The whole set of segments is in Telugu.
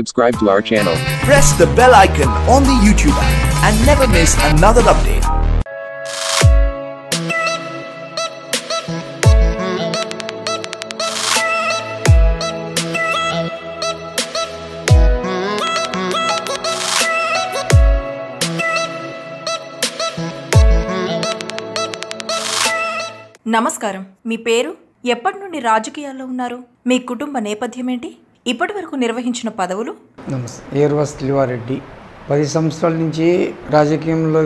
subscribe to our channel. press the bell icon on the YouTube app and never miss another update. నమస్కారం మీ పేరు ఎప్పటి నుండి రాజకీయాల్లో ఉన్నారు మీ కుటుంబ నేపథ్యం ఏంటి ఇప్పటి వరకు నిర్వహించిన పదవులు? నమస్తే. ఏర్వస్ లివారెడ్డి పది సంవత్సరాల నుంచి రాజకీయంలో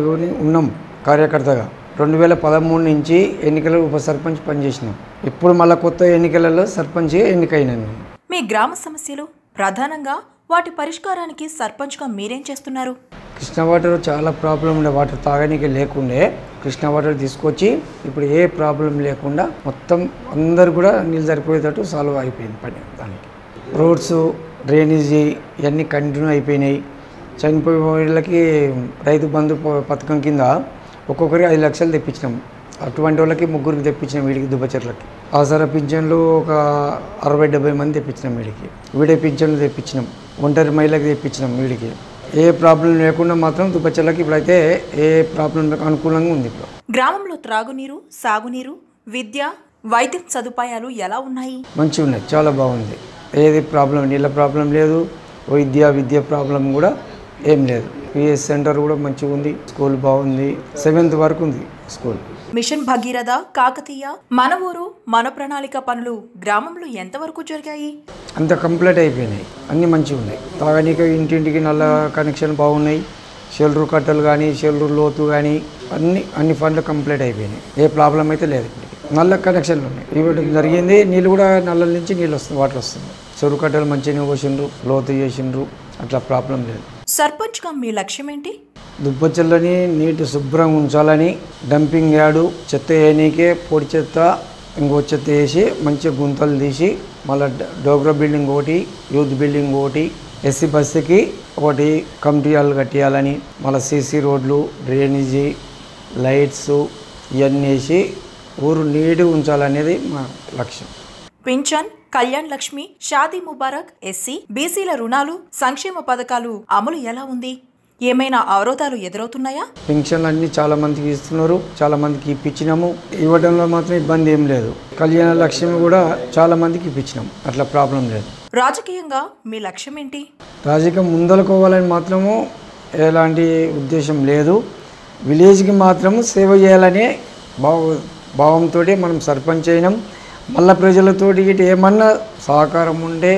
ఉన్నాం కార్యకర్తగా. రెండు వేల పదమూడు నుంచి ఎన్నికల ఉప సర్పంచ్ పనిచేసినాం. ఇప్పుడు మళ్ళీ కొత్త ఎన్నికలలో సర్పంచ్ ఎన్నికైనాను నేను మీ గ్రామ సమస్యలు ప్రధానంగా వాటి పరిష్కారానికి సర్పంచ్గా మీరేం చేస్తున్నారు? కృష్ణ వాటర్ చాలా ప్రాబ్లం ఉండే వాటర్ తాగడానికి లేకుండే కృష్ణ వాటర్ తీసుకొచ్చి ఇప్పుడు ఏ ప్రాబ్లం లేకుండా మొత్తం అందరు కూడా నీళ్ళు సరిపోయేటట్టు సాల్వ్ అయిపోయింది పని దానికి. రోడ్స్ డ్రైనేజీ ఇవన్నీ కంటిన్యూ అయిపోయినాయి. చనిపోయే వాళ్ళకి రైతు బంధు పథకం కింద ఒక్కొక్కరికి ఐదు లక్షలు తెప్పించినాం. అటువంటి వాళ్ళకి ముగ్గురికి తెప్పించినాం వీడికి దుబ్బచెర్లకి. ఆసరా పింఛన్లు ఒక అరవై డెబ్బై మంది తెప్పించినాం వీడికి. వీడే పింఛన్లు తెప్పించినాం. ఒంటరి మహిళకి తెప్పించినాం వీడికి. ఏ ప్రాబ్లం లేకుండా మాత్రం దుబ్బచెర్లకి ఇప్పుడైతే ఏ ప్రాబ్లం అనుకూలంగా ఉంది ఇప్పుడు. గ్రామంలో త్రాగునీరు సాగునీరు విద్య వైద్యం సదుపాయాలు ఎలా ఉన్నాయి? మంచిగా ఉన్నాయి చాలా బాగుంది. ఏది ప్రాబ్లం నీళ్ళ ప్రాబ్లం లేదు వైద్య విద్య ప్రాబ్లం కూడా ఏం లేదు. పిఎస్ సెంటర్ కూడా మంచిగా ఉంది స్కూల్ బాగుంది సెవెంత్ వరకు ఉంది స్కూల్. మిషన్ భగీరథ కాకతీయ మన ఊరు మన ప్రణాళిక పనులు గ్రామంలో ఎంతవరకు జరిగాయి? అంత కంప్లీట్ అయిపోయినాయి అన్నీ మంచిగా ఉన్నాయి. తాగనీకి ఇంటింటికి నల్ల కనెక్షన్ బాగున్నాయి షెల్టర్ కట్టలు కానీ షెల్టర్ లోతు కానీ అన్ని అన్ని ఫండ్లు కంప్లీట్ అయిపోయినాయి. ఏ ప్రాబ్లం అయితే లేదు. నల్ల కనెక్షన్లు ఉన్నాయి. ఇవి జరిగింది నీళ్ళు కూడా నల్ల నుంచి నీళ్ళు వస్తుంది వాటర్ వస్తుంది చెరువు కట్టలు మంచిగా పోసిండ్రు లోతు చేసిండ్రు అట్లా ప్రాబ్లం లేదు. సర్పంచ్గా మీ లక్ష్యం ఏంటి? దుబ్బచెల్లని నీటి శుభ్రంగా ఉంచాలని డంపింగ్ యార్డు చెత్త వేయనీకే పొడి చెత్త ఇంకో చెత్త వేసి మంచిగా గుంతలు తీసి మళ్ళీ డోగ్రా బిల్డింగ్ ఒకటి యూత్ బిల్డింగ్ ఒకటి ఎస్సీ బస్సుకి ఒకటి కమిటీ హాల్ కట్టియాలని మళ్ళీ సీసీ రోడ్లు డ్రైనేజీ లైట్స్ ఇవన్నీ వేసి ఊరు నీట్గా ఉంచాలనేది మా లక్ష్యం. పింఛన్? కళ్యాణ్ లక్ష్మి షాదీ ముబారక్ ఎస్సీ బీసీల రుణాలు సంక్షేమ పథకాలు అమలు ఎలా ఉంది? ఏమైనా అవరోధాలు ఎదురవుతున్నాయా? పెన్షన్లు అన్నీ చాలా మందికి ఇస్తున్నారు చాలా మందికి ఇప్పించినాము. ఇవ్వడంలో మాత్రం ఇబ్బంది ఏం లేదు. కళ్యాణ లక్ష్మి కూడా చాలా మందికి ఇప్పించినాం అట్లా ప్రాబ్లం లేదు. రాజకీయంగా మీ లక్ష్యం ఏంటి? రాజకీయం ముందలుకోవాలని మాత్రము ఎలాంటి ఉద్దేశం లేదు. విలేజ్కి మాత్రము సేవ చేయాలనే భావ భావంతో మనం సర్పంచ్ అయినాం. మళ్ళీ ప్రజలతోటి ఇటు ఏమన్నా సహకారం ఉంటే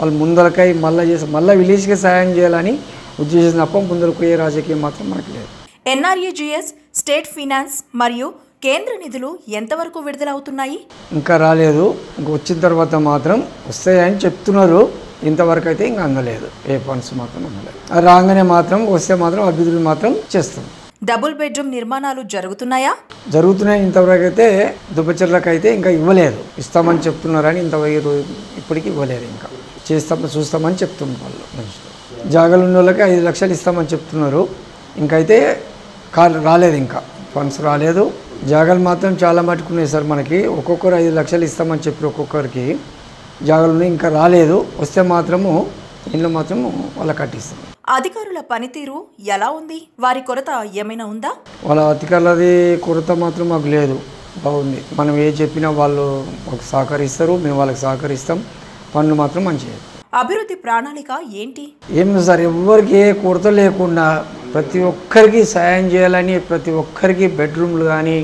వాళ్ళు ముందలకై మళ్ళీ చేసి మళ్ళీ విలేజ్కి సాయం చేయాలని ఉద్దేశం తప్ప ముందరకు పోయే రాజకీయం మాత్రం మనకు లేదు. ఎన్ఆర్ఈజిఎస్ స్టేట్ ఫినాన్స్ మరియు కేంద్ర నిధులు ఎంతవరకు విడుదలవుతున్నాయి? ఇంకా రాలేదు. ఇంక వచ్చిన తర్వాత మాత్రం వస్తాయని చెప్తున్నారు. ఇంతవరకు అయితే ఇంకా అందలేదు. ఏ ఫండ్స్ మాత్రం అందలేదు. అది రాగానే మాత్రం వస్తే మాత్రం అభివృద్ధి మాత్రం చేస్తాం డబుల్ బెడ్రూమ్ నిర్మాణాలు జరుగుతున్నాయా? జరుగుతున్నాయి. ఇంతవరకు అయితే దుబ్బచెర్లకు అయితే ఇంకా ఇవ్వలేదు. ఇస్తామని చెప్తున్నారని ఇంతవరకు ఇప్పటికి ఇవ్వలేదు ఇంకా. చేస్తాం చూస్తామని చెప్తున్నారు వాళ్ళు మనుషులు. జాగాలు ఉన్న వాళ్ళకి ఐదు లక్షలు ఇస్తామని చెప్తున్నారు. ఇంకైతే కాలు రాలేదు ఇంకా. ఫండ్స్ రాలేదు. జాగాలు మాత్రం చాలా మటుకున్నాయి సార్ మనకి. ఒక్కొక్కరు ఐదు లక్షలు ఇస్తామని చెప్పి ఒక్కొక్కరికి. జాగాలు ఇంకా రాలేదు. వస్తే మాత్రము ఇంట్లో మాత్రము వాళ్ళ కట్టిస్తాం. అధికారుల పనితీరు ఎలా ఉంది? వారి కొరత ఏమైనా ఉందా? వాళ్ళ అధికారులది కొరత మాత్రం మాకు లేదు. బాగుంది. మనం ఏ చెప్పినా వాళ్ళు మాకు సహకరిస్తారు. మేము వాళ్ళకి సహకరిస్తాం. పనులు మాత్రం మంచిగా అభివృద్ధి ప్రణాళిక ఏంటి? ఏం సార్ ఎవరికి ఏ కొరత లేకుండా ప్రతి ఒక్కరికి సాయం చేయాలని ప్రతి ఒక్కరికి బెడ్రూమ్లు కానీ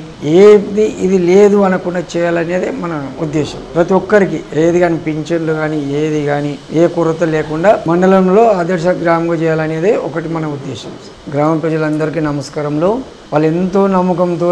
ఏది ఇది లేదు అనకుండా చేయాలనేది మన ఉద్దేశం. ప్రతి ఒక్కరికి ఏది కానీ పింఛన్లు కానీ ఏది కానీ ఏ కొరత లేకుండా మండలంలో ఆదర్శ గ్రామంగా చేయాలనేది ఒకటి మన ఉద్దేశం. గ్రామ ప్రజలందరికీ నమస్కారంలో వాళ్ళు ఎంతో నమ్మకంతో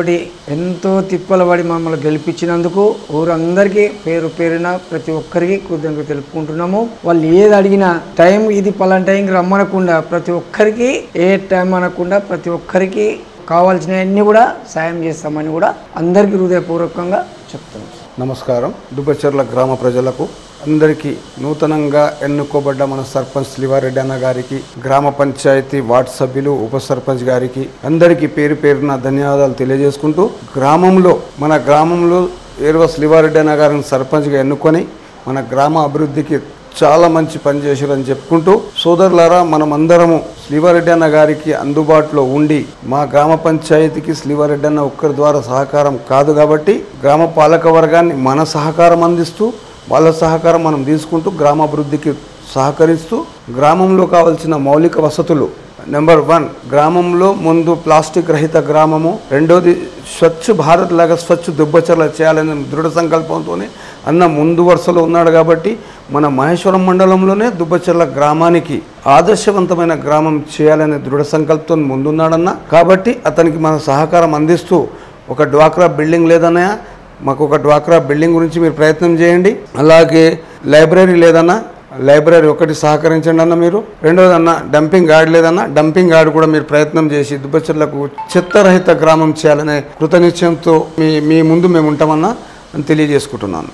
ఎంతో తిప్పల పడి మమ్మల్ని గెలిపించినందుకు ఊరందరికీ పేరు పేరున ప్రతి ఒక్కరికి కృతజ్ఞత తెలుపుకుంటున్నాము. వాళ్ళు ఏది అడిగినా టైం ఇది పలానా టైంకి రమ్మనకుండా ప్రతి ఒక్కరికి ఏ టైం అనకుండా ప్రతి ఒక్కరికి కావాల్సినవన్నీ కూడా సాయం చేస్తామని కూడా అందరికీ హృదయపూర్వకంగా చెప్తాం నమస్కారం. దుబ్బచెర్ల గ్రామ ప్రజలకు అందరికీ నూతనంగా ఎన్నుకోబడ్డ మన సర్పంచ్ లివారెడ్డి అన్న గారికి గ్రామ పంచాయతీ వార్డు సభ్యులు ఉప సర్పంచ్ గారికి అందరికీ పేరు పేరున ధన్యవాదాలు తెలియజేసుకుంటూ గ్రామంలో మన గ్రామంలో ఏర్వస్ లివారెడ్డి అన్న గారిని సర్పంచ్గా ఎన్నుకొని మన గ్రామ అభివృద్ధికి చాలా మంచి పని చేశారని చెప్పుకుంటూ సోదరులారా మనం అందరము శ్రీవారెడ్డి అన్న గారికి అందుబాటులో ఉండి మా గ్రామ పంచాయతీకి శ్రీవారెడ్డి అన్న ఒక్కరి ద్వారా సహకారం కాదు కాబట్టి గ్రామ పాలక వర్గాన్ని మన సహకారం అందిస్తూ వాళ్ళ సహకారం మనం తీసుకుంటూ గ్రామాభివృద్ధికి సహకరిస్తూ గ్రామంలో కావలసిన మౌలిక వసతులు నెంబర్ వన్ గ్రామంలో ముందు ప్లాస్టిక్ రహిత గ్రామము. రెండోది స్వచ్ఛ భారత్ లాగా స్వచ్ఛ దుబ్బచర్ల చేయాలనే దృఢ సంకల్పంతోనే అన్న ముందు వరుసలో ఉన్నాడు కాబట్టి మన మహేశ్వరం మండలంలోనే దుబ్బచర్ల గ్రామానికి ఆదర్శవంతమైన గ్రామం చేయాలనే దృఢ సంకల్పంతో ముందున్నాడన్న. కాబట్టి అతనికి మన సహకారం అందిస్తూ ఒక డ్వాక్రా బిల్డింగ్ లేదన్నా మాకు ఒక డ్వాక్రా బిల్డింగ్ గురించి మీరు ప్రయత్నం చేయండి. అలాగే లైబ్రరీ లేదన్నా లైబ్రరీ ఒకటి సహకరించండి అన్న మీరు. రెండోదన్న డంపింగ్ యార్డ్ లేదన్న డంపింగ్ యార్డ్ కూడా మీరు ప్రయత్నం చేసి దుబ్బచెర్లకు చెత్తరహిత గ్రామం చేయాలనే కృతనిశ్చయంతో మీ మీ ముందు మేము ఉంటామన్నా అని తెలియజేసుకుంటున్నాను.